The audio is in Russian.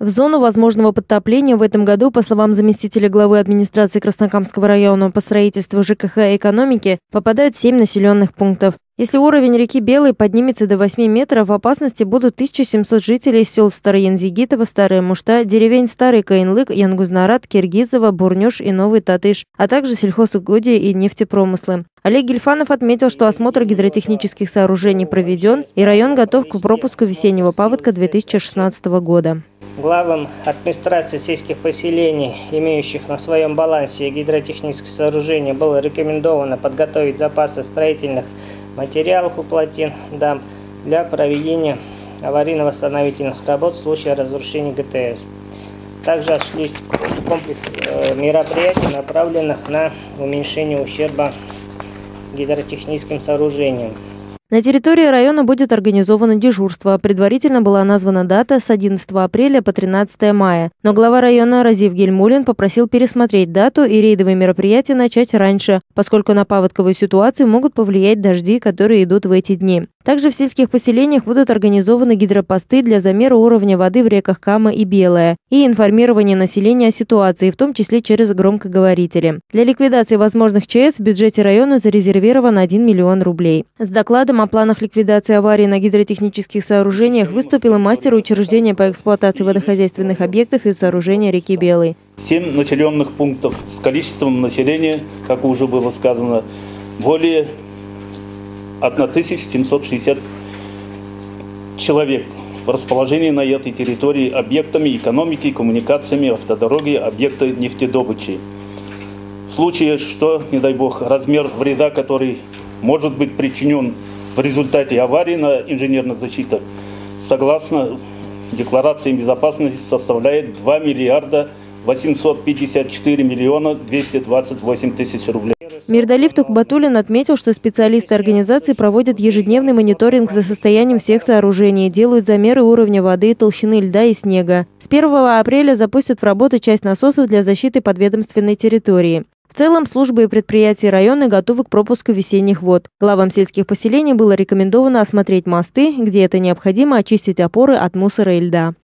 В зону возможного подтопления в этом году, по словам заместителя главы администрации Краснокамского района по строительству ЖКХ и экономики, попадают 7 населенных пунктов. Если уровень реки Белой поднимется до 8 метров, в опасности будут 1700 жителей сел Староянзигитова, Старая Мушта, деревень Старый Каинлык, Янгузнарат, Киргизово, Бурнюш и Новый Татыш, а также сельхозугодия и нефтепромыслы. Олег Гельфанов отметил, что осмотр гидротехнических сооружений проведен, и район готов к пропуску весеннего паводка 2016 года главам администрации сельских поселений, имеющих на своем балансе гидротехнические сооружения, было рекомендовано подготовить запасы строительных материалов у плотин дамб для проведения аварийно-восстановительных работ в случае разрушения ГТС. Также осуществить комплекс э, мероприятий, направленных на уменьшение ущерба гидротехническим сооружениям. На территории района будет организовано дежурство. Предварительно была названа дата с 11 апреля по 13 мая. Но глава района Разив Гельмулин попросил пересмотреть дату и рейдовые мероприятия начать раньше, поскольку на паводковую ситуацию могут повлиять дожди, которые идут в эти дни. Также в сельских поселениях будут организованы гидропосты для замера уровня воды в реках Кама и Белая и информирование населения о ситуации, в том числе через громкоговорители. Для ликвидации возможных ЧС в бюджете района зарезервирован 1 миллион рублей. С докладом о планах ликвидации аварий на гидротехнических сооружениях выступил и мастер учреждения по эксплуатации водохозяйственных объектов и сооружения реки Белой. Семь населенных пунктов с количеством населения, как уже было сказано, более 1760 человек в расположении на этой территории объектами экономики, коммуникациями, автодороги, объекты нефтедобычи. В случае, что, не дай бог, размер вреда, который может быть причинен в результате аварии на инженерных защитах, согласно декларации безопасности, составляет 2 миллиарда 854 миллиона 228 тысяч рублей. Мирдалив Тухбатулин отметил, что специалисты организации проводят ежедневный мониторинг за состоянием всех сооружений, делают замеры уровня воды, толщины льда и снега. С 1 апреля запустят в работу часть насосов для защиты подведомственной территории. В целом, службы и предприятия района готовы к пропуску весенних вод. Главам сельских поселений было рекомендовано осмотреть мосты, где это необходимо очистить опоры от мусора и льда.